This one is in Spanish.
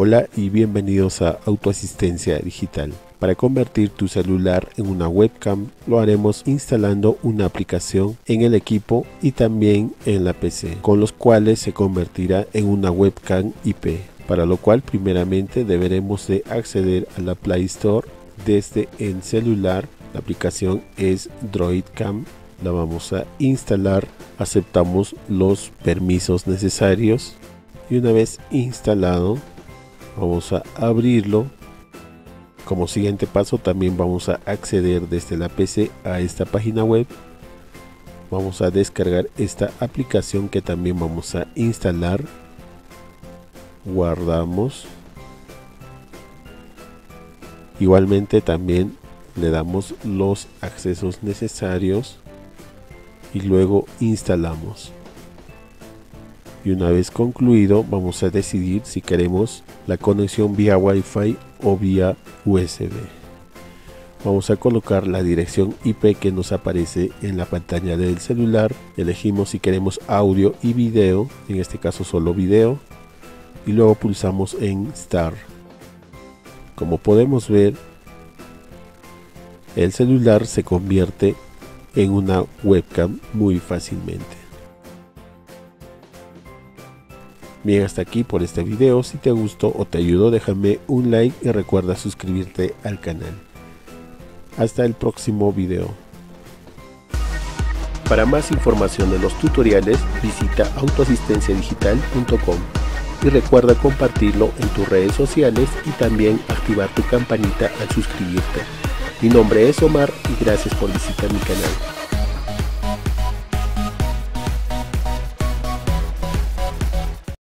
Hola y bienvenidos a Autoasistencia Digital. Para convertir tu celular en una webcam lo haremos instalando una aplicación en el equipo y también en la PC, con los cuales se convertirá en una webcam IP. Para lo cual primeramente deberemos de acceder a la Play Store desde el celular. La aplicación es DroidCam. La vamos a instalar. Aceptamos los permisos necesarios. Y una vez instalado vamos a abrirlo. Como siguiente paso también vamos a acceder desde la PC a esta página web. Vamos a descargar esta aplicación que también vamos a instalar. Guardamos. Igualmente también le damos los accesos necesarios y luego instalamos y una vez concluido vamos a decidir si queremos la conexión vía Wi-Fi o vía USB. Vamos a colocar la dirección IP que nos aparece en la pantalla del celular. Elegimos si queremos audio y video, en este caso solo video. Y luego pulsamos en Start. Como podemos ver, el celular se convierte en una webcam muy fácilmente. Bien, hasta aquí por este video. Si te gustó o te ayudó, déjame un like y recuerda suscribirte al canal. Hasta el próximo video. Para más información de los tutoriales, visita autoasistenciadigital.com y recuerda compartirlo en tus redes sociales y también activar tu campanita al suscribirte. Mi nombre es Omar y gracias por visitar mi canal.